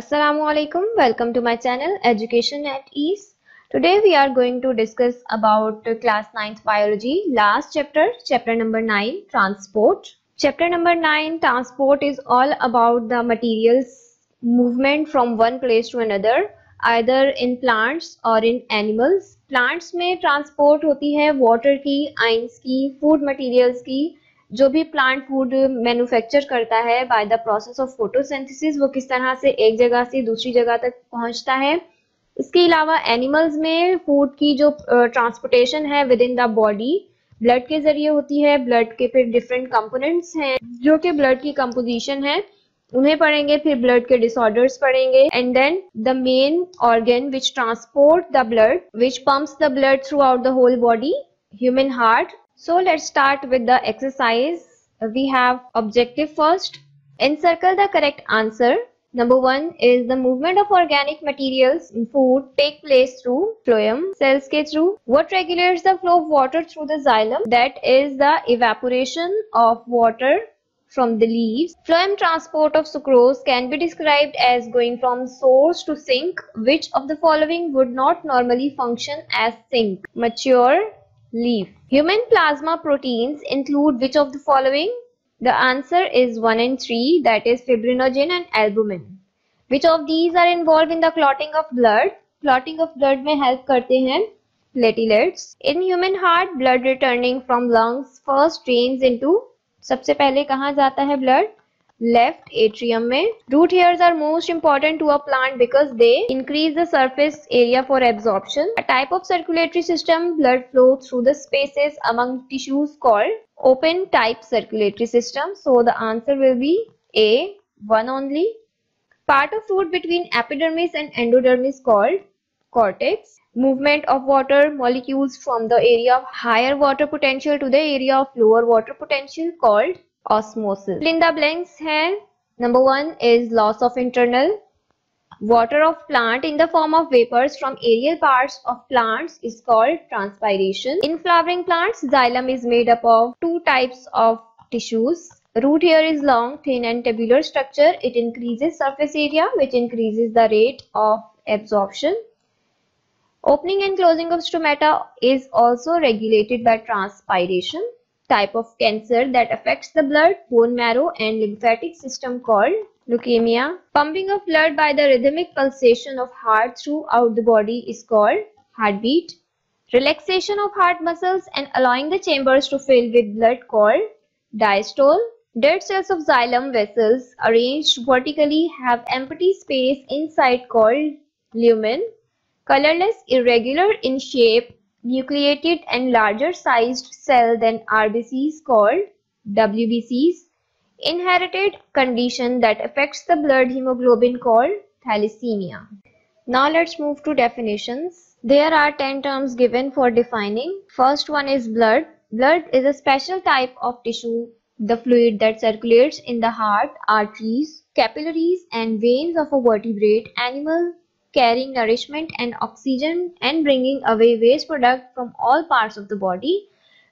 Assalamu alaikum. Welcome to my channel Education at Ease. Today we are going to discuss about class 9th biology last chapter, chapter number 9 transport. Chapter number 9 transport is all about the materials movement from one place to another either in plants or in animals. Plants में transport होती है water की, ions की, food materials की जो भी plant food manufacture करता है by the process of photosynthesis वो किस तरह से एक जगह से दूसरी जगह तक पहुँचता है। इसके अलावा एनिमल्स में फ़ूड की जो ट्रांसपोर्टेशन है within the body blood के ज़रिए होती है ब्लड के फिर डिफरेंट कंपोनेंट्स हैं, जो कि ब्लड की कंपोजिशन है, उन्हें पढ़ेंगे, फिर ब्लड के डिसऑर्डर्स पढ़ेंगे and then the main organ which transport the blood which pumps the blood throughout the whole body human heart So let's start with the exercise. We have objective first. Encircle the correct answer. Number one is the movement of organic materials in food take place through phloem cells ke through. What regulates the flow of water through the xylem? That is the evaporation of water from the leaves. Phloem transport of sucrose can be described as going from source to sink. Which of the following would not normally function as sink? Mature leaf. Human plasma proteins include which of the following? The answer is 1 and 3 that is fibrinogen and albumin. Which of these are involved in the clotting of blood? Clotting of blood में help करते हैं platelets. In human heart, blood returning from lungs first drains into सबसे पहले कहाँ जाता है blood? Left atrium में root hairs are most important to a plant because they increase the surface area for absorption. A type of circulatory system blood flow through the spaces among tissues called open type circulatory system. So the answer will be a one only. Part of root between epidermis and endodermis called cortex. Movement of water molecules from the area of higher water potential to the area of lower water potential called osmosis. The blanks here. Number one is loss of internal water of plant in the form of vapors from aerial parts of plants is called transpiration. In flowering plants, xylem is made up of two types of tissues. Root hair is long, thin and tubular structure. It increases surface area which increases the rate of absorption. Opening and closing of stomata is also regulated by transpiration type of cancer that affects the blood, bone marrow and lymphatic system called leukemia. Pumping of blood by the rhythmic pulsation of heart throughout the body is called heartbeat. Relaxation of heart muscles and allowing the chambers to fill with blood called diastole. Dead cells of xylem vessels arranged vertically have empty space inside called lumen. Colorless, irregular in shape, nucleated and larger sized cell than RBCs called WBCs. Inherited condition that affects the blood hemoglobin called thalassemia. Now let's move to definitions. There are 10 terms given for defining. First one is blood. Blood is a special type of tissue, the fluid that circulates in the heart, arteries, capillaries and veins of a vertebrate animal carrying nourishment and oxygen and bringing away waste product from all parts of the body.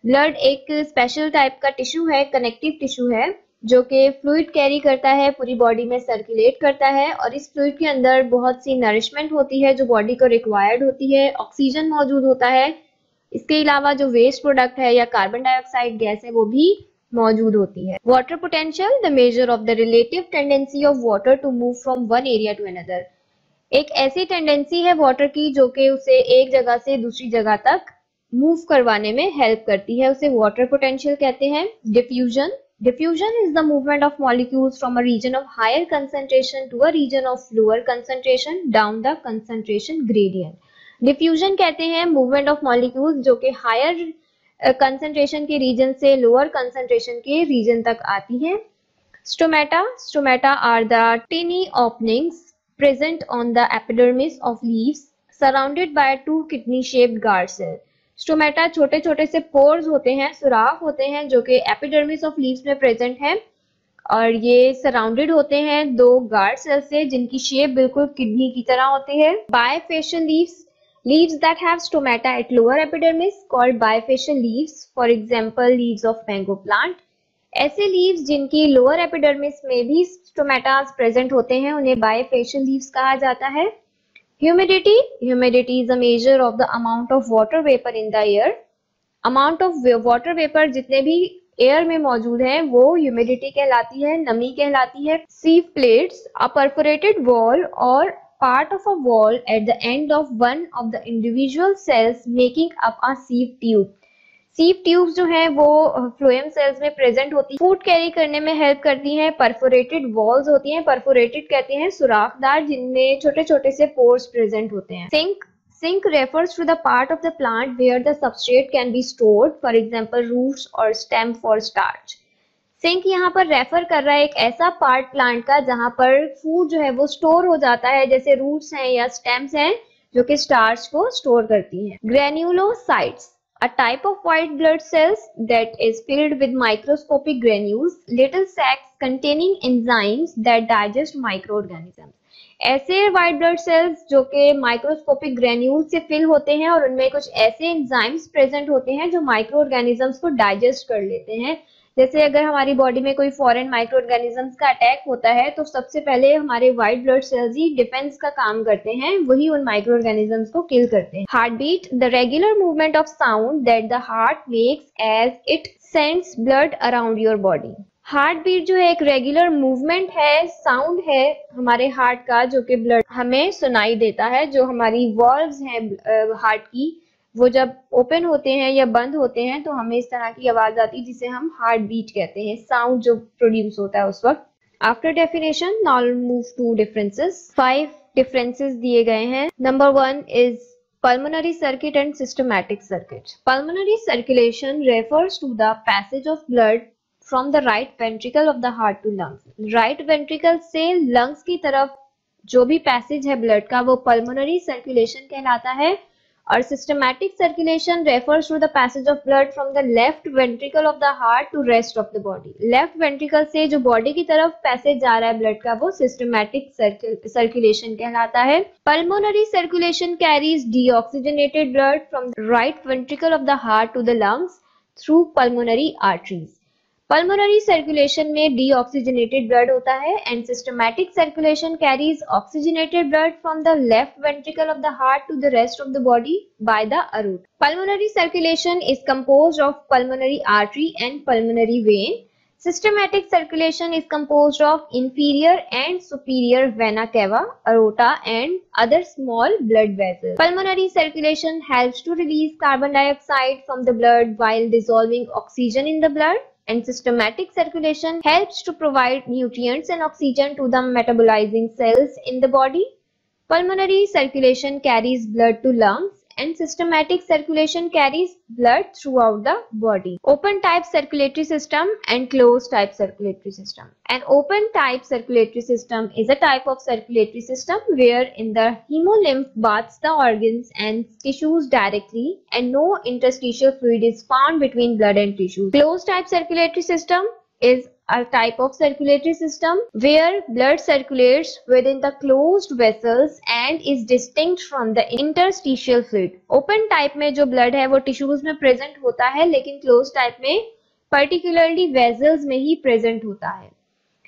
Blood एक special type का tissue है connective tissue है, जो कि fluid carry करता है, पूरी body में सर्कुलेट करता है और इस फ्लूइड के अंदर बहुत सी नरिशमेंट होती है जो बॉडी को रिक्वायर्ड होती है ऑक्सीजन मौजूद होता है। इसके अलावा जो वेस्ट प्रोडक्ट है या कार्बन डाइऑक्साइड गैस है, वो भी मौजूद होती है। Water potential the measure of the relative tendency of water to move from one area to another एक ऐसी टेंडेंसी है वाटर की जो कि उसे एक जगह से दूसरी जगह तक मूव करवाने में हेल्प करती है। उसे वाटर पोटेंशियल कहते हैं। Diffusion diffusion is the movement of molecules from a region of higher concentration to a region of lower concentration down the concentration gradient diffusion कहते हैं मूवमेंट ऑफ़ मॉलिक्यूल्स जो कि हायर कंसंट्रेशन के region से lower concentration के region तक आती है। Stomata stomata are the tiny openings present on the epidermis of leaves surrounded by two kidney shaped guard cell stomata छोटे छोटे से पोर्स होते हैं सुराख होते हैं जो कि एपिडर्मिस ऑफ़ लीव्स में प्रेजेंट है और ये सराउंडेड होते हैं दो गार्ड सेल से जिनकी शेप बिल्कुल किडनी की तरह होती है bifacial leaves leaves that have stomata at lower epidermis called bifacial leaves for example leaves of mango plant ऐसे लीव्स जिनकी लोअर एपिडर्मिस में भी स्टोमेटास प्रेजेंट होते हैं, उन्हें बायफेशियल लीव्स कहा जाता है। Humidity humidity is a measure of the amount of water vapour in the air amount of water vapour जितने भी एयर में मौजूद है, वो ह्यूमिडिटी कहलाती है, नमी कहलाती है। Sieve plates a perforated wall or part of a wall at the end of one of the individual cells making up a sieve tube. Sieve tubes जो है वो फ्लोएम सेल्स में प्रेजेंट होती है। फ़ूड कैरी करने में help करती हैं परफोरेटेड वॉल्स होती हैं परफोरेटेड कहते हैं सुराखदार जिनमें छोटे छोटे से पोर्स प्रेजेंट होते हैं। Sink Sink refers to the part of the plant where the substrate can be stored, for example roots or stem for starch. Sink यहाँ पर रेफर कर रहा है एक ऐसा पार्ट प्लांट का जहाँ पर फ़ूड जो है वो स्टोर हो जाता है जैसे रूट्स हैं या स्टेम्स हैं जो कि स्टार्च को स्टोर करती हैं। Granulocytes a type of white blood cells that is filled with microscopic granules, little sacs containing enzymes that digest microorganisms. ऐसे व्हाइट ब्लड सेल्स जो कि माइक्रोस्कोपिक ग्रेन्यूल से फिल होते हैं और उनमें कुछ ऐसे एंजाइम्स प्रेजेंट होते हैं जो माइक्रो ऑर्गेनिजम्स को डाइजेस्ट कर लेते हैं जैसे अगर हमारी बॉडी में कोई फॉरेन माइक्रो ऑर्गेनिजम्स का अटैक होता है तो सबसे पहले हमारे व्हाइट ब्लड सेल्स ही डिफेंस का काम करते हैं, वही उन माइक्रो ऑर्गेनिजम्स को किल करते हैं। Heart beat the regular movement of sound that the heart makes as it sends blood around your body heart beat जो है एक रेगुलर मूवमेंट है साउंड है हमारे हार्ट का, जो कि ब्लड हमें सुनाई देता है, जो हमारी वॉल्व्स हैं हार्ट की। वो जब ओपन होते हैं या बंद होते हैं तो हमें इस तरह की आवाज़ आती है जिसे हम हार्ट बीट कहते हैं साउंड जो प्रोड्यूस होता है उस वक्त। After definition now move to differences five differences दिए गए हैं। Number one is pulmonary circuit and systematic circuit pulmonary circulation refers to the passage of blood from the right ventricle of the heart to lungs right ventricle से lungs की तरफ़ जो भी passage है blood का, वो पल्मोनरी सर्कुलेशन कहलाता है। और systematic circulation refers to the passage of blood from the left ventricle of the heart to rest of the body left ventricle से जो बॉडी की तरफ़ पैसेज जा रहा है ब्लड का, वो सिस्टमैटिक सर्कुलेशन कहलाता है। Pulmonary circulation carries deoxygenated blood from right ventricle of the heart to the lungs through pulmonary arteries pulmonary circulation में डी ऑक्सीजनेटेड ब्लड होता है and systematic circulation carries oxygenated blood from the left ventricle of the heart to the rest of the body by the aorta pulmonary circulation is compose of pulmonary artery and pulmonary vein systematic circulation is compose of inferior and superior vena cava aorta and other small blood vessel pulmonary circulation help to release carbon dioxide from the blood while dissolving oxygen in the blood and systematic circulation helps to provide nutrients and oxygen to the metabolizing cells in the body. Pulmonary circulation carries blood to lungs and systematic circulation carries blood throughout the body. Open type circulatory system and closed type circulatory system. An open type circulatory system is a type of circulatory system where in the hemolymph baths the organs and tissues directly and no interstitial fluid is found between blood and tissues. Closed type circulatory system is a type of circulatory system where blood circulates within the closed vessels and is distinct from the interstitial fluid. Open type में जो blood है वो tissues में present होता है लेकिन closed type में particularly vessels में ही present होता है.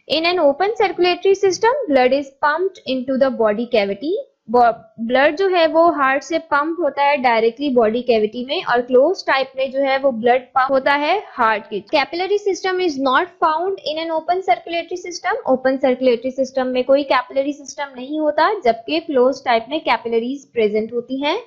In an open circulatory system, blood is pumped into the body cavity blood जो है वो हार्ट से पंप होता है डायरेक्टली बॉडी कैविटी में और क्लोज टाइप में जो है वो ब्लड पंप होता है हार्ट की। Capillary system is not found in an open circulatory system open circulatory system में कोई कैपिलरी सिस्टम नहीं होता, जबकि क्लोज टाइप में कैपिलरीज प्रेजेंट होती हैं।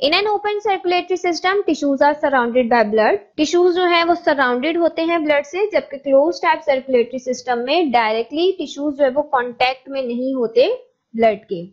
In an open circulatory system tissues are surrounded by blood tissues जो है वो सराउंडेड होते हैं ब्लड से, जबकि क्लोज टाइप सर्कुलेटरी सिस्टम में डायरेक्टली टिश्यूज जो है वो कॉन्टेक्ट में नहीं होते ब्लड के।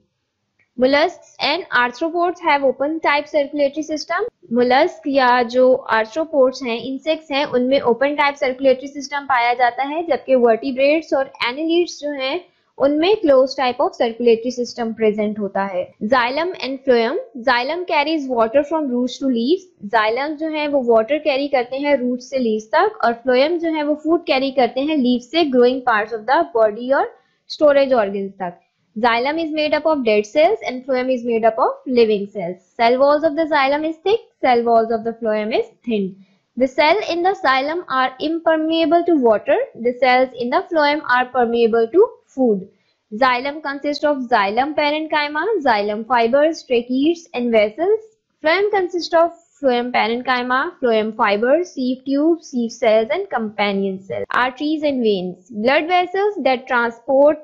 Mollusks and arthropods have open type circulatory system. Mollusk या जो arthropods हैं, insects हैं, उनमें ओपन टाइप circulatory सिस्टम पाया जाता है, जबकि vertebrates और एनिलीड्स जो हैं, उनमें close type of circulatory system present होता है। Xylem and phloem xylem carries water from roots to leaves xylem जो है, वो वाटर कैरी करते हैं रूट से लीव्स तक और फ्लोयम जो है, वो फ़ूड कैरी करते हैं लीव से growing parts of the body और स्टोरेज ऑर्गन्स तक। Xylem is made up of dead cells and phloem is made up of living cells. Cell walls of the xylem is thick, cell walls of the phloem is thin. The cells in the xylem are impermeable to water. The cells in the phloem are permeable to food. Xylem consists of xylem parenchyma, xylem fibers, tracheids and vessels. Phloem consists of phloem parenchyma, phloem fibers, sieve tubes, sieve cells and companion cells. Arteries and veins. Blood vessels that transport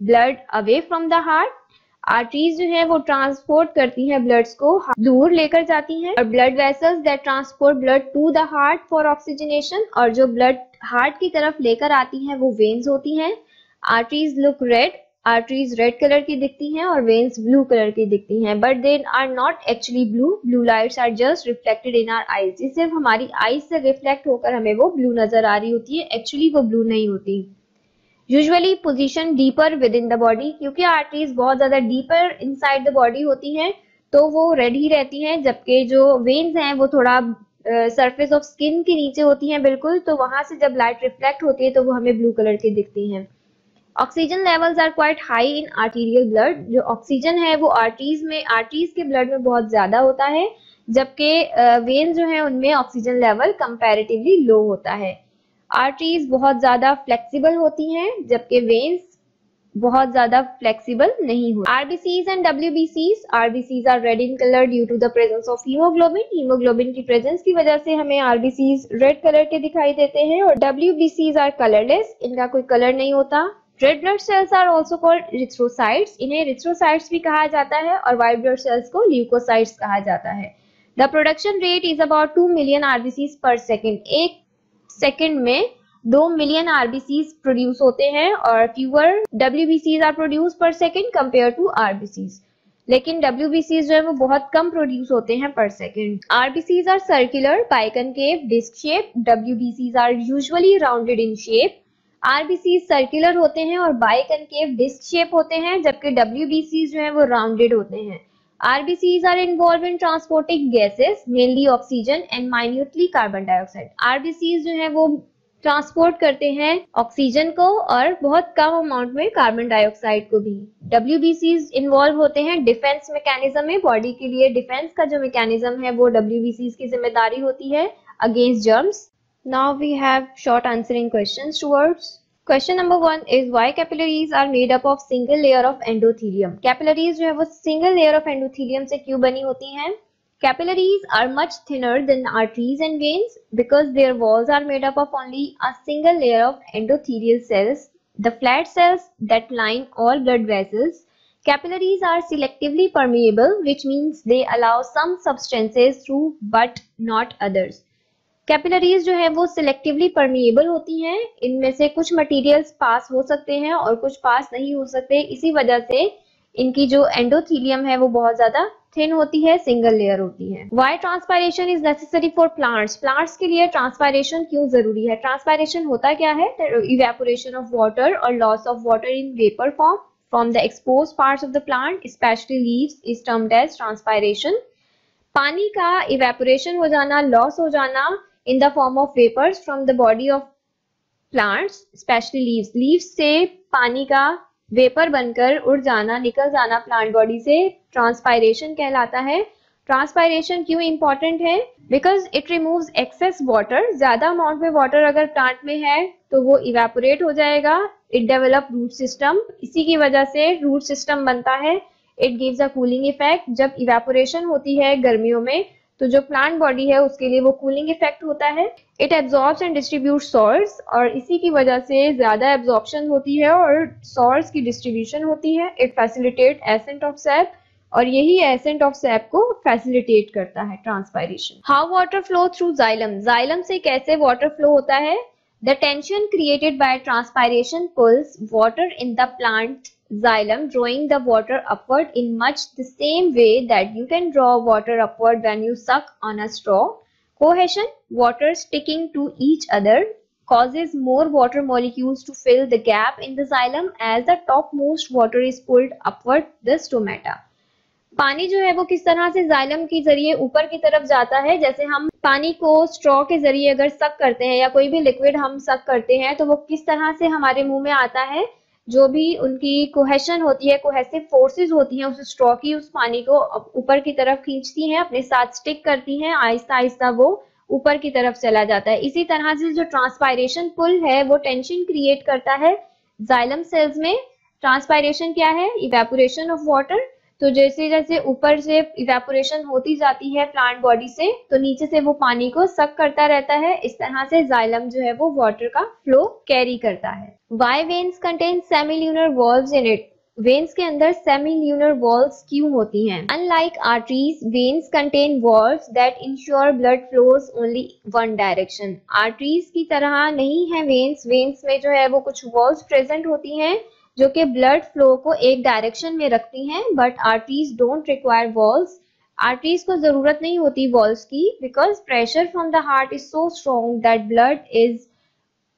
blood away from the heart arteries जो है वो transport करती हैं bloods को दूर लेकर जाती हैं। और blood vessels that transport blood to the heart for oxygenation और जो ब्लड हार्ट की तरफ़ लेकर आती हैं वो वेन्स होती हैं। Arteries look red arteries red colour की दिखती हैं और वेन्स ब्लू कलर की दिखती हैं। But they are not actually blue blue lights are just reflected in our eyes सिर्फ़ हमारी आईज से रिफ्लेक्ट होकर हमें वो ब्लू नज़र आ रही होती है। एक्चुअली वो ब्लू नहीं होती। Usually position deeper within the body क्योंकि आर्टरीज बहुत ज़्यादा डीपर इनसाइड द बॉडी होती हैं तो वो रेड ही रहती हैं, जबकि जो वेन्स हैं, वो थोड़ा सरफेस ऑफ़ स्किन के नीचे होती हैं, बिल्कुल तो वहाँ से जब लाइट रिफ्लेक्ट होती है तो वो हमें ब्लू कलर की दिखती हैं। Oxygen levels are quite high in arterial blood जो ऑक्सीजन है, वो आर्टीज में आर्टीज के ब्लड में बहुत ज़्यादा होता है, जबकि वेन्स जो है, उनमें ऑक्सीजन लेवल कंपैरेटिवली लो होता है। आर्टरीज बहुत ज़्यादा फ्लेक्सिबल होती हैं, जबकि वेन्स बहुत ज़्यादा फ्लेक्सिबल नहीं होती। RBCs and डब्ल्यूबीसीज, RBCs are red in colour due to the presence of haemoglobin. Haemoglobin की प्रेजेंस की वजह से हमें आरबीसीज रेड कलर के दिखाई देते हैं और डब्ल्यूबीसीज आर कलरलेस, इनका कोई कलर नहीं होता। Red blood cells are also called erythrocytes, इन्हें रिथ्रोसाइट्स भी कहा जाता है और व्हाइट ब्लड सेल्स को ल्यूकोसाइट्स कहा जाता है। The production rate is about two million RBC per second. एक सेकेंड में दो मिलियन आरबीसीज प्रोड्यूस होते हैं और fewer डब्ल्यूबीसीज are produce per second compare to RBCs लेकिन डब्ल्यूबीसीज जो है वो बहुत कम प्रोड्यूस होते हैं per second RBCs are circular biconcave disc shape डब्ल्यूबीसीज are usually rounded in shape RBC circular होते हैं और बाई कनकेव डिस्क शेप होते हैं, जबकि डब्ल्यू जो है वो राउंडेड होते हैं. RBCs are involved in transporting gases, mainly oxygen and minutely carbon dioxide. RBCs जो है वो ट्रांसपोर्ट करते हैं ऑक्सीजन को और बहुत कम अमाउंट में कार्बन डाइऑक्साइड को भी डब्ल्यू इन्वॉल्व होते हैं डिफेंस मैकेनिज्म में बॉडी के लिए डिफेंस का जो मैकेनिज्म है वो डब्ल्यू की ज़िम्मेदारी होती है against germs now we have short answering question towards Question number one is why capillaries are made up of single layer of endothelium. Capillaries जो है वो single layer of endothelium से क्यों बनी होती हैं? Capillaries are much thinner than arteries and veins because their walls are made up of only a single layer of endothelial cells, the flat cells that line all blood vessels. Capillaries are selectively permeable, which means they allow some substances through but not others. Capillaries जो है वो selectively permeable होती हैं। इनमें से कुछ materials पास हो सकते हैं और कुछ पास नहीं हो सकते। इसी वजह से इनकी जो एंडोथीलियम है वो बहुत ज़्यादा थिन होती है सिंगल लेयर होती है। Why transpiration is necessary for plants plants के लिए ट्रांसपायरेशन क्यों ज़रूरी है? ट्रांसपायरेशन होता क्या है? इवेपोरेशन ऑफ़ वाटर और loss of water in vapour form from the expose part of the plant specially leaves is termed as transpiration पानी का इवेपोरेशन हो जाना लॉस हो जाना in the form of vapors from the body of plants, especially leaves. Leaves से पानी का vapour बनकर उड़ जाना, निकल जाना प्लांट बॉडी से ट्रांसपायरेशन कहलाता है। ट्रांसपायरेशन क्यों इंपॉर्टेंट है? Because it removes excess water ज़्यादा अमाउंट में वाटर अगर प्लांट में है तो वो इवेपोरेट हो जाएगा। इट डेवलप रूट सिस्टम इसी की वजह से रूट सिस्टम बनता है। It gives a cooling effect जब इवेपोरेशन होती है गर्मियों में तो जो प्लांट बॉडी है, उसके लिए वो कूलिंग इफ़ेक्ट होता है। It absorbs and distribute salts और इसी की वजह से ज़्यादा एब्जॉर्प्शन होती है और सॉर्स की डिस्ट्रीब्यूशन होती है। It facilitate ascent of sap और यही एसेंट ऑफ़ सैप को फैसिलिटेट करता है transpiration how water flow through xylem xylem से कैसे वाटर फ्लो होता है? The tension created by transpiration pulls water in the plant xylem drawing the water upward in much the same way that you can draw water upward when you suck on a straw. Cohesion, water sticking to each other causes more water molecules to fill the gap in the xylem as the topmost water is pulled upward the stomata. पानी जो है वो किस तरह से xylem के ज़रिए ऊपर की तरफ़ जाता है जैसे हम पानी को स्ट्रॉ के ज़रिए अगर सक करते हैं या कोई भी लिक्विड हम सक करते हैं तो वो किस तरह से हमारे मुँह में आता है जो भी उनकी कोहेशन होती है कोहेसिव फोर्सेस होती हैं, उस स्ट्रॉ की, उस पानी को ऊपर की तरफ़ खींचती हैं, अपने साथ स्टिक करती हैं, आहिस्ता आहिस्ता वो ऊपर की तरफ़ चला जाता है। इसी तरह से जो ट्रांसपायरेशन पुल है, वो टेंशन क्रिएट करता है जाइलम सेल्स में। ट्रांसपायरेशन क्या है? इवेपोरेशन ऑफ़ वाटर तो जैसे जैसे ऊपर से इवेपोरेशन होती जाती है प्लांट बॉडी से तो नीचे से वो पानी को सक करता रहता है। इस तरह से जाइलम जो है वो वाटर का फ्लो कैरी करता है। Why veins contain semilunar valve in it veins के अंदर सेमिल्यूनर वॉल्स क्यों होती हैं? Unlike arteries veins contain valves that ensure blood flows only one direction arteries की तरह नहीं है वेन्स वेन्स में जो है वो कुछ वॉल्स प्रेजेंट होती हैं। जो कि ब्लड फ्लो को एक डायरेक्शन में रखती हैं but arteries don't require valves arteries को ज़रूरत नहीं होती वॉल्स की because pressure from the heart is so strong that blood is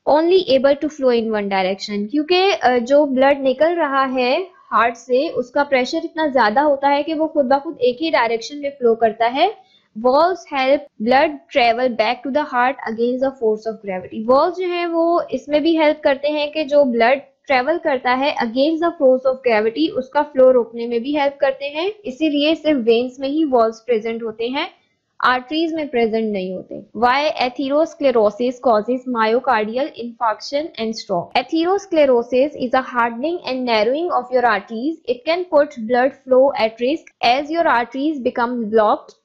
only able to flow in one direction क्योंकि जो ब्लड निकल रहा है हार्ट से, उसका प्रेशर इतना ज़्यादा होता है कि वो खुद ब खुद एक ही डायरेक्शन में फ्लो करता है। Valves help blood travel back to the heart against the force of gravity valves जो है, वो इसमें भी हेल्प करते हैं कि जो ब्लड ट्रेवल करता है against the force of gravity उसका फ्लो रोकने में भी हेल्प करते हैं। इसीलिए सिर्फ़ वेन्स में ही वॉल्स प्रेजेंट होते हैं आर्टरीज में प्रेजेंट नहीं होते। Why atherosclerosis causes myocardial infarction and stroke atherosclerosis is a hardening and narrowing of your arteries it can put blood flow at risk as your arteries become blocked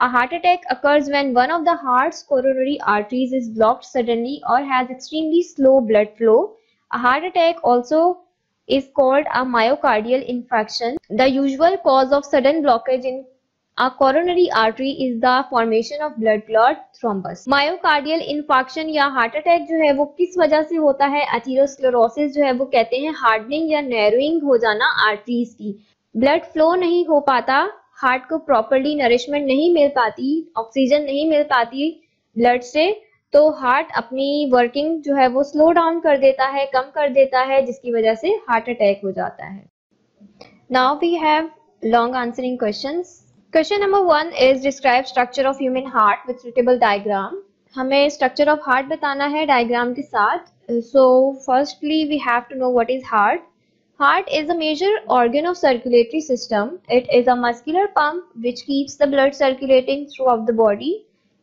A heart attack occurs when one of the heart's coronary arteries is blocked suddenly or has extremely slow blood flow. A heart attack also is called a myocardial infarction. The usual cause of sudden blockage in a coronary artery is the formation of blood clot thrombus. Myocardial infarction या heart attack जो है वो किस वजह से होता है atherosclerosis जो है वो कहते हैं हार्डनिंग या नैरोइंग हो जाना आर्टरीज की ब्लड फ्लो नहीं हो पाता हार्ट को प्रॉपरली नरिशमेंट नहीं मिल पाती ऑक्सीजन नहीं मिल पाती ब्लड से तो हार्ट अपनी वर्किंग जो है वो स्लो डाउन कर देता है, कम कर देता है, जिसकी वजह से हार्ट अटैक हो जाता है। Now we have long answering question question number one is describe structure of human heart with suitable diagram हमें स्ट्रक्चर ऑफ़ हार्ट बताना है डायग्राम के साथ। So firstly we have to know what is heart Heart is a major organ of circulatory system. It is a muscular pump which keeps the blood circulating throughout the body.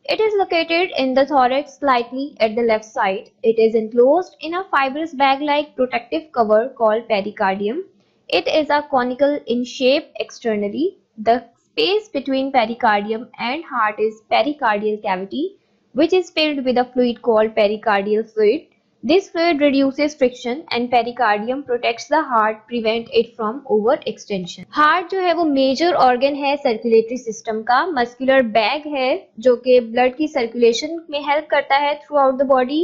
It is located in the thorax slightly at the left side. It is enclosed in a fibrous bag-like protective cover called pericardium. It is a conical in shape externally. The space between pericardium and heart is pericardial cavity which is filled with a fluid called pericardial fluid. This fluid reduces friction and pericardium protects the heart, prevent it from overextension. Heart जो है वो major organ है circulatory system का muscular bag है जो कि blood की circulation में help करता है throughout the body.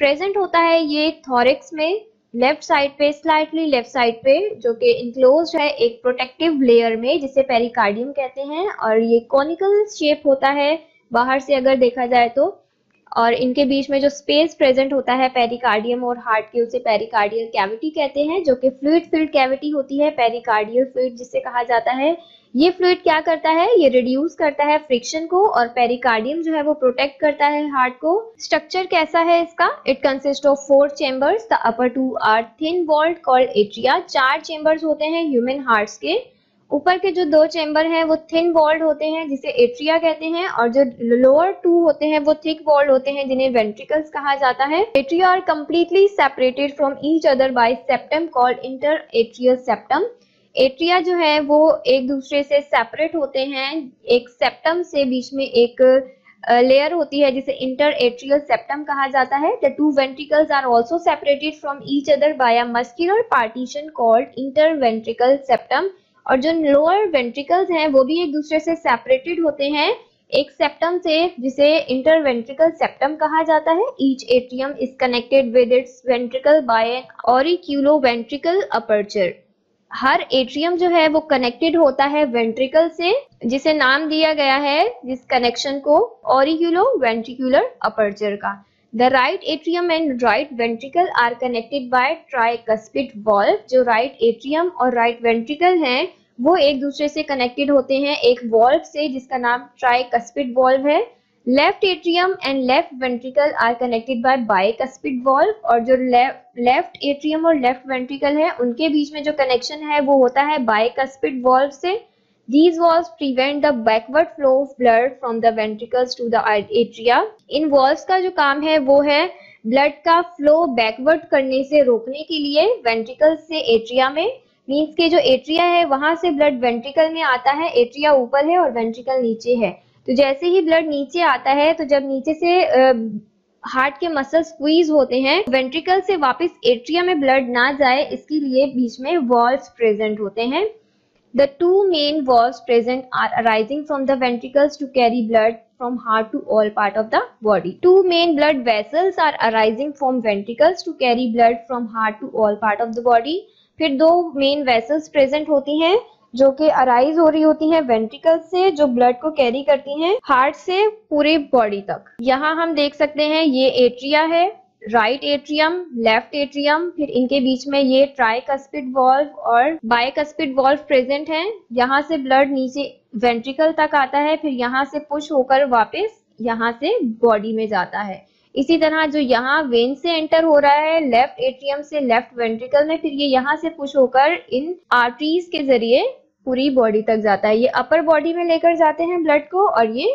Present होता है ये thorax में लेफ़्ट साइड पे स्लाइटली लेफ़्ट साइड पे जो कि इंक्लोज है एक प्रोटेक्टिव लेयर में जिसे पेरिकार्डियम कहते हैं और ये कॉनिकल शेप होता है बाहर से अगर देखा जाए तो और इनके बीच में जो स्पेस प्रेजेंट होता है पेरिकार्डियम और हार्ट के, उसे पेरिकार्डियल कैविटी कहते हैं, जो कि फ्लूइड फिल्ड कैविटी होती है पेरिकार्डियल फ्लूइड जिसे कहा जाता है। ये फ्लूड क्या करता है? ये रिड्यूस करता है फ्रिक्शन को और पेरिकार्डियम जो है वो प्रोटेक्ट करता है हार्ट को। स्ट्रक्चर कैसा है इसका? It consist of four chambers the upper two are thin walled called atria चार चेम्बर्स होते हैं ह्यूमन हार्ट के। ऊपर के जो दो चेम्बर हैं, वो थिन वॉल्ड होते हैं, जिसे एट्रिया कहते हैं, और जो लोअर टू होते हैं, वो थिक वॉल्ड होते हैं, जिन्हें वेंट्रिकल्स कहा जाता है। Atria are completely separated from each other by septum called inter atrial septum atria जो है, वो एक दूसरे से सेपरेट होते हैं। एक सेप्टम से बीच में एक लेयर होती है, जिसे इंटर एट्रियल सेप्टम कहा जाता है। The two ventricles are also separated from each other by a muscular partition called inter ventricle septum और जो लोअर वेंट्रिकल्स हैं, वो भी एक दूसरे से सेपरेटेड होते हैं। एक सेप्टम से, जिसे इंटरवेंट्रिकल सेप्टम कहा जाता है each atrium is connected with its ventricle by an auriculo ventricle aperture her atrium जो है, वो कनेक्टेड होता है वेंट्रिकल से, जिसे नाम दिया गया है, जिस कनेक्शन को ऑरिक्यूलो वेंट्रिकुलर अपर्चर का। The right atrium and right ventricle are connected by tricuspid valve. जो right atrium और right ventricle हैं वो एक दूसरे से connected होते हैं एक valve से जिसका नाम tricuspid valve है left atrium and left ventricle are connected by bicuspid valve और जो लेफ़्ट एट्रियम और लेफ़्ट वेंट्रिकल है उनके बीच में जो कनेक्शन है वो होता है बाइकस्पिड वॉल्व से These walls prevent the backward flow of blood from the ventricles to the atria. इन walls का जो काम है, वो है ब्लड का फ्लो बैकवर्ड करने से रोकने के लिए वेंट्रिकल से एट्रिया में। मीन्स के जो एट्रिया है, वहाँ से ब्लड वेंट्रिकल में आता है एट्रिया ऊपर है और वेंट्रिकल नीचे है। तो जैसे ही ब्लड नीचे आता है तो जब नीचे से हार्ट के मसल स्क्वीज होते हैं वेंट्रिकल से वापस एट्रिया में ब्लड ना जाए, इसके लिए बीच में वॉल्स प्रेजेंट होते हैं। The two main valves present are arising from the ventricles to carry blood from heart to all part of the body two main blood vessels are arising from ventricles to carry blood from heart to all part of the body फिर दो main vessels present होती हैं, जो कि arise हो रही होती हैं वेंट्रिकल से, जो ब्लड को कैरी करती हैं हार्ट से पूरे बॉडी तक। यहाँ हम देख सकते हैं, ये एट्रिया है राइट एट्रियम लेफ़्ट एट्रियम फिर इनके बीच में ये ट्राइकस्पिड वॉल्व और बाइकस्पिड वॉल्व प्रेजेंट हैं। यहाँ से ब्लड नीचे वेंट्रिकल तक आता है, फिर यहाँ से पुश होकर वापस यहाँ से बॉडी में जाता है। इसी तरह जो यहाँ वेन से एंटर हो रहा है लेफ़्ट एट्रियम से लेफ़्ट वेंट्रिकल में, फिर ये यहाँ से पुश होकर इन आर्टरीज के ज़रिए पूरी बॉडी तक जाता है। ये अपर बॉडी में लेकर जाते हैं ब्लड को और ये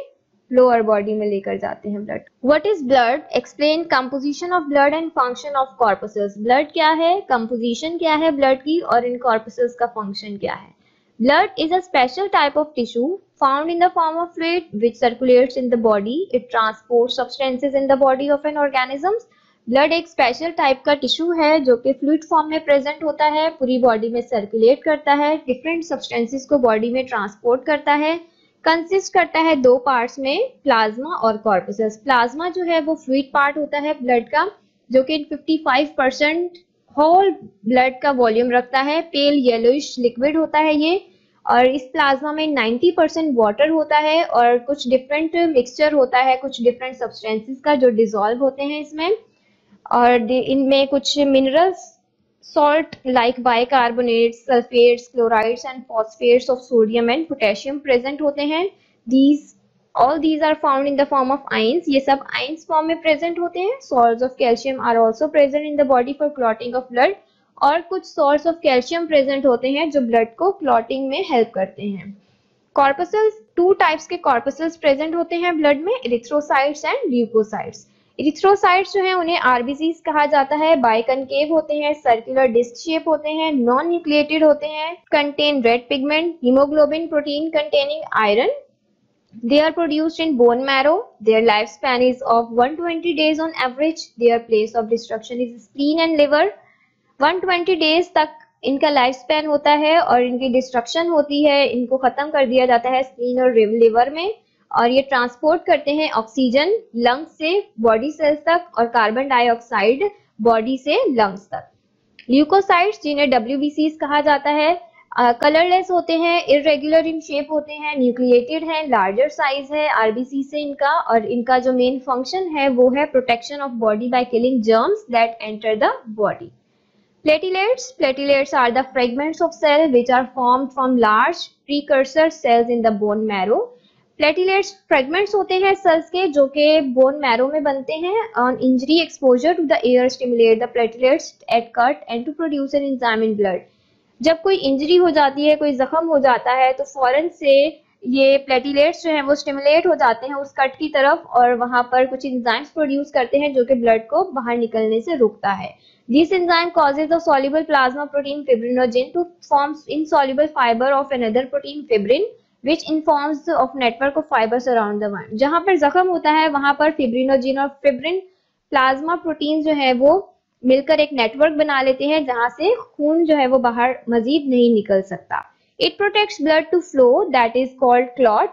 लोअर बॉडी में लेकर जाते हैं blood what is blood explain composition of blood and function of corpuscles blood क्या है? कंपोजिशन क्या है ब्लड की और इन कॉर्पसेस का फ़ंक्शन क्या है? Blood is a special type of tissue found in the form of fluid which circulates in the body. It transports substances in the body of an organism blood एक special type का tissue है जो कि fluid form में present होता है, पूरी body में सर्कुलेट करता है डिफरेंट सब्सटेंसेस को बॉडी में ट्रांसपोर्ट करता है। कंसिस्ट करता है दो पार्ट्स में प्लाज्मा और कॉर्पसस प्लाज्मा जो है वो फ्लूड पार्ट होता है ब्लड का, जो कि 55 परसेंट होल ब्लड का वॉल्यूम रखता है. पेल येलोइश लिक्विड होता है ये. और इस प्लाज्मा में 90 परसेंट वाटर होता है और कुछ डिफरेंट मिक्सचर होता है, कुछ डिफरेंट सब्सटेंसेस का जो डिजोल्व होते हैं इसमें. और इनमें कुछ minerals salt like bicarbonates, sulfates, chlorides and phosphates of sodium and potassium present होते हैं these all these are found in the form of ions ये सब ions form में present होते हैं salts of calcium are also present in the body for clotting of blood और कुछ salts of calcium present होते हैं जो blood को clotting में help करते हैं corpuscles two types के corpuscles present होते हैं blood में erythrocytes and leukocytes इरिथ्रोसाइट्स जो है, उन्हें आरबीसीज कहा जाता है बाइकनकेव होते हैं सर्कुलर डिस्क शेप होते हैं नॉन न्यूक्लिएटेड होते हैं contain red pigment haemoglobin protein containing iron they are produced in bone marrow. Their lifespan is of 120 days on average. Their place of destruction is spleen and liver. 120 days तक इनका life span होता है और इनकी destruction होती है, इनको खत्म कर दिया जाता है स्प्लीन और लिवर में। और ये ट्रांसपोर्ट करते हैं ऑक्सीजन लंग्स से बॉडी सेल्स तक और कार्बन डाइऑक्साइड बॉडी से लंग्स तक ल्यूकोसाइड्स जिन्हें डब्ल्यू कहा जाता है कलरलेस uh, होते हैं इरेगुलर इन शेप होते हैं न्यूक्लिएटेड हैं लार्जर साइज़ है आरबीसी से इनका और इनका जो मेन फ़ंक्शन है वो है protection of body by killing germs that enter the body Platelets. Platelets are the fragments of cell which are form from large precursor cells in the bone marrow. Platelets fragments होते हैं sales के, जो कि bone marrow में बनते हैं on injury exposure to the air stimulate the platelets at cut end to produce an enzyme in blood जब कोई इंजरी हो जाती है, कोई जख्म हो जाता है तो फ़ौरन से ये प्लेटिलेट्स जो है, वो स्टिमुलेट हो जाते हैं उस कट की तरफ़ और वहाँ पर कुछ इंजाइम्स प्रोड्यूस करते हैं जो कि ब्लड को बाहर निकलने से रोकता है। This enzyme causes the soluble plasma protein fibrinogen to form insoluble fiber of another protein fibrin which informs of network of fibres around जहाँ पर जख्म होता है, वहाँ पर फिब्रिनोजिन और फिब्रिन प्लाज्मा प्रोटीन जो है, वो मिलकर एक नेटवर्क बना लेते हैं, जहाँ से खून जो है, वो बाहर मजीद नहीं निकल सकता। It protect blood to flow that is called clot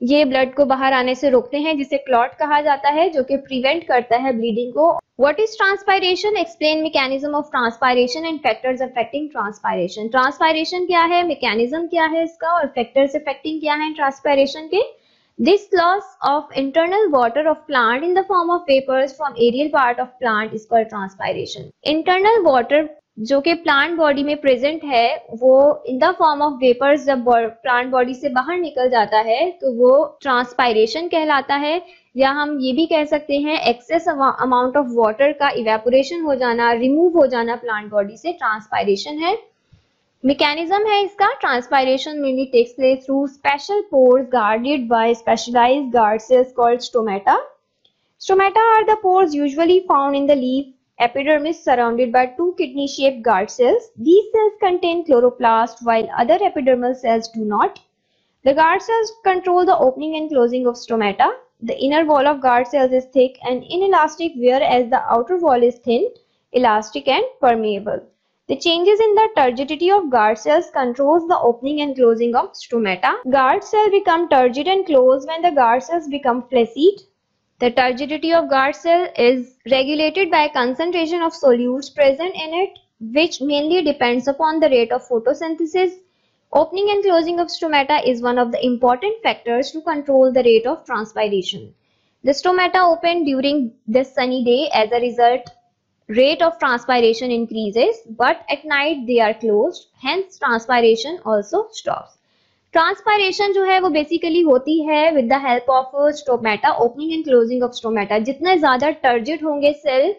ये ब्लड को बाहर आने से रोकते हैं, जिसे क्लॉट कहा जाता है, जो कि प्रिवेंट करता है ब्लीडिंग को। What is transpiration explain mechanism of transpiration and factors affecting transpiration transpiration क्या है? मैकेनिज्म क्या है इसका? और फैक्टर्स अफेक्टिंग क्या है ट्रांसपायरेशन के? This loss of internal water of plant in the form of vapours from aerial part of plant is called transpiration internal water जो कि प्लांट बॉडी में प्रेजेंट है, वो in the form of vapours जब plant body से बाहर निकल जाता है तो वो ट्रांसपायरेशन कहलाता है, या हम ये भी कह सकते हैं एक्सेस अमाउंट ऑफ़ वाटर का इवेपोरेशन हो जाना रिमूव हो जाना प्लांट बॉडी से ट्रांसपायरेशन है। मैकेनिज्म है इसका transpiration mainly takes place through special pores guarded by specialised guard cells called stomata stomata are the pores usually found in the leaf epidermis surrounded by two kidney-shaped guard cells. These cells contain chloroplast while other epidermal cells do not. The guard cells control the opening and closing of stomata. The inner wall of guard cells is thick and inelastic whereas the outer wall is thin, elastic and permeable. The changes in the turgidity of guard cells controls the opening and closing of stomata. Guard cells become turgid and close when the guard cells become flaccid. The turgidity of guard cell is regulated by concentration of solutes present in it which mainly depends upon the rate of photosynthesis. Opening and closing of stomata is one of the important factors to control the rate of transpiration. The stomata open during this sunny day as a result rate of transpiration increases but at night they are closed hence transpiration also stops. Transpiration जो है, वो basically होती है with the help of stomata opening and closing of stomata जितने ज़्यादा turgid होंगे cell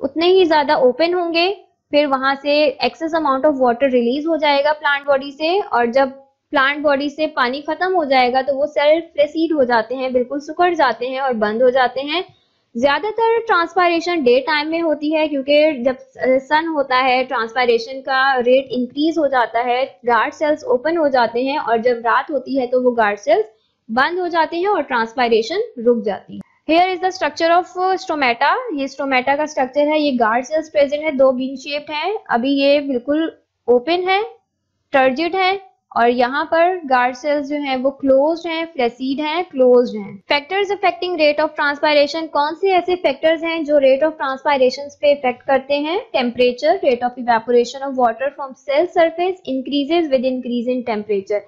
उतने ही ज़्यादा ओपन होंगे। फिर वहाँ से excess amount of water release हो जाएगा प्लांट बॉडी से और जब प्लांट बॉडी से पानी खत्म हो जाएगा तो वो सेल फ्लेसीड हो जाते हैं, बिल्कुल सुकड़ जाते हैं और बंद हो जाते हैं। ज़्यादातर ट्रांसपायरेशन डे टाइम में होती है, क्योंकि जब सन होता है ट्रांसपायरेशन का रेट इंक्रीज हो जाता है गार्ड सेल्स ओपन हो जाते हैं और जब रात होती है तो वो गार्ड सेल्स बंद हो जाते हैं और ट्रांसपायरेशन रुक जाती है। Here is the structure of stomata ये स्टोमेटा का स्ट्रक्चर है, ये गार्ड सेल्स प्रेजेंट है, दो बीन शेप है। अभी ये बिल्कुल ओपन है टर्जिड है और यहाँ पर गार्ड सेल्स जो हैं वो क्लोज हैं फ्लेसीड हैं क्लोज हैं। Factors affecting rate of transpiration कौन से ऐसे फैक्टर्स हैं जो रेट ऑफ़ ट्रांसपायरेशन पे इफ़ेक्ट करते हैं? Temperature rate of evaporation of water from cell surface increases with increase in temperature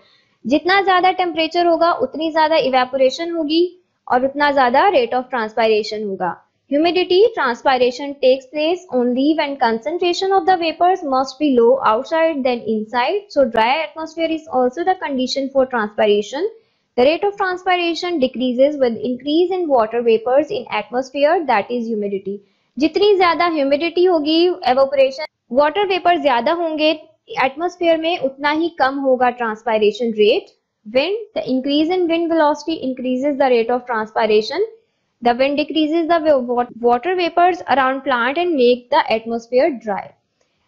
जितना ज़्यादा टेम्परेचर होगा, उतनी ज़्यादा इवेपोरेशन होगी और उतना ज़्यादा रेट ऑफ़ ट्रांसपायरेशन होगा। Humidity transpiration takes place only when concentration of the vapors must be low outside than inside. So dry atmosphere is also the condition for transpiration. The rate of transpiration decreases with increase in water vapors in atmosphere that is humidity. जितनी ज़्यादा humidity होगी evaporation water vapour ज़्यादा होंगे atmosphere में उतना ही कम होगा transpiration rate wind the increase in wind velocity increases the rate of transpiration The wind decreases the water vapors around plant and make the atmosphere dry.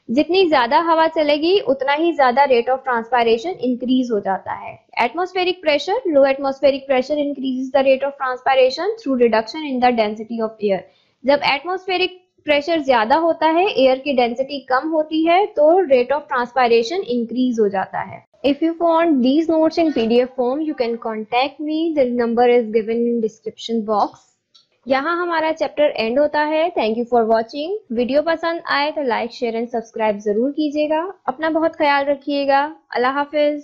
जितनी ज़्यादा हवा चलेगी उतना ही ज़्यादा रेट ऑफ़ ट्रांसपायरेशन इंक्रीज हो जाता है atmospheric pressure low atmospheric pressure increase the rate of transpiration through reduction in the density of air जब एटमोस्फेरिक प्रेशर ज़्यादा होता है एयर की डेंसिटी कम होती है तो रेट ऑफ़ ट्रांसपायरेशन इंक्रीज हो जाता है If you want these notes in PDF form, you can contact me. The number is given in description box. यहाँ हमारा चैप्टर एंड होता है। Thank you for watching video पसंद आए तो लाइक शेयर एंड सब्सक्राइब ज़रूर कीजिएगा। अपना बहुत ख्याल रखिएगा। अल्लाह हाफिज।